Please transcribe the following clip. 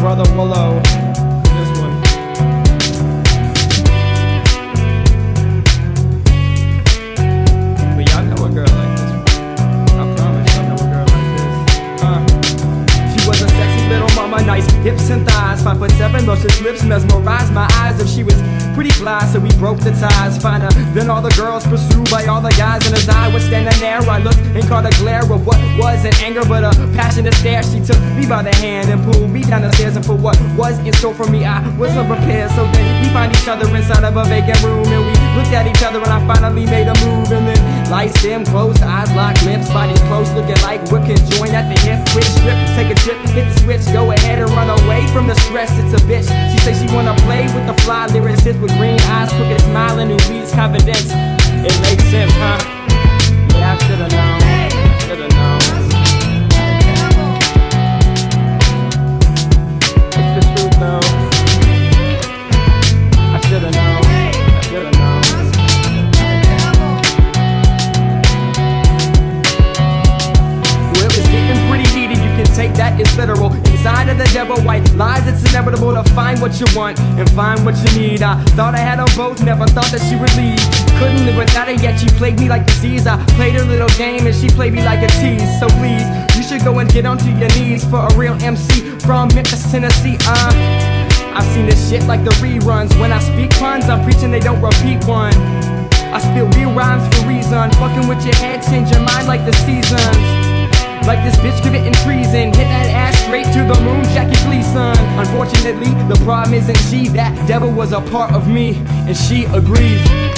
brother Willow. This one. But y'all know a girl like this. I promise know a girl like this. Uh. She was a sexy little mama, nice hips and thighs. Five foot seven, luscious lips mesmerized my eyes. If she was pretty fly, so we broke the ties. Find her, then all the girls pursued by all the guys. And as I was standing there, I looked and caught a glare of what wasn't anger, but a passionate stare. She took me by the hand and pulled me down the stairs. And for what was in store for me, I was unprepared. So then we find each other inside of a vacant room, and we looked at each other, and I finally made a move. And then lights dim, closed, eyes locked, lips, bodies close, looking like we could join at the hip. Quick strip, take a trip, hit the switch, go ahead and run away from the stress. It's a bitch. She says she wanna play with the fly lyricist with green eyes, crooked smile, and who reads confidence. It makes sense, huh? Yeah, I should've known. The devil, white lies, it's inevitable to find what you want and find what you need. I thought I had them both, never thought that she would leave. Couldn't live without her, yet she plagued me like disease. I played her little game and she played me like a tease. So please, you should go and get onto your knees for a real MC from Memphis, Tennessee. Uh, I've seen this shit like the reruns. When I speak puns, I'm preaching they don't repeat one. I spill real rhymes for reason. Fucking with your head, change your mind like the seasons. Like this bitch committing treason. Hit that ass straight to the moon, Jackie Gleason. Unfortunately, the problem isn't she. That devil was a part of me, and she agrees.